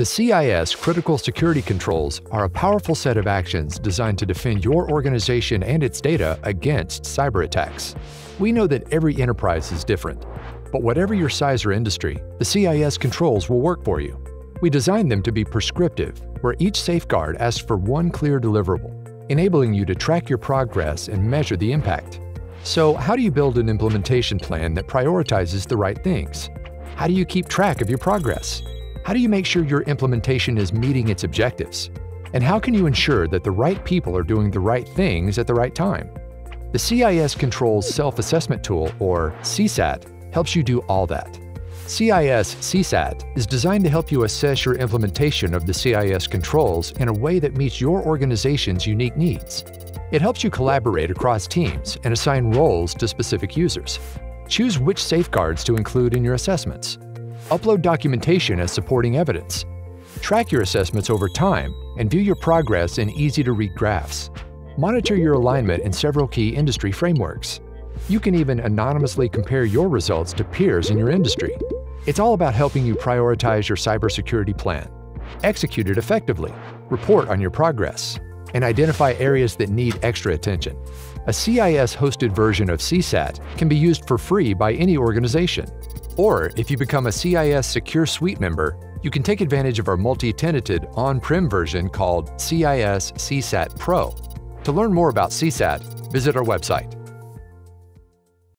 The CIS Critical Security Controls are a powerful set of actions designed to defend your organization and its data against cyber attacks. We know that every enterprise is different, but whatever your size or industry, the CIS controls will work for you. We designed them to be prescriptive, where each safeguard asks for one clear deliverable, enabling you to track your progress and measure the impact. So, how do you build an implementation plan that prioritizes the right things? How do you keep track of your progress? How do you make sure your implementation is meeting its objectives? And how can you ensure that the right people are doing the right things at the right time? The CIS Controls Self-Assessment Tool, or CSAT, helps you do all that. CIS CSAT is designed to help you assess your implementation of the CIS controls in a way that meets your organization's unique needs. It helps you collaborate across teams and assign roles to specific users. Choose which safeguards to include in your assessments Upload documentation as supporting evidence. Track your assessments over time and view your progress in easy-to-read graphs. Monitor your alignment in several key industry frameworks. You can even anonymously compare your results to peers in your industry. It's all about helping you prioritize your cybersecurity plan, execute it effectively, report on your progress, and identify areas that need extra attention. A CIS-hosted version of CSAT can be used for free by any organization. Or if you become a CIS SecureSuite member, you can take advantage of our multi-tenanted on-prem version called CIS CSAT Pro. To learn more about CSAT, visit our website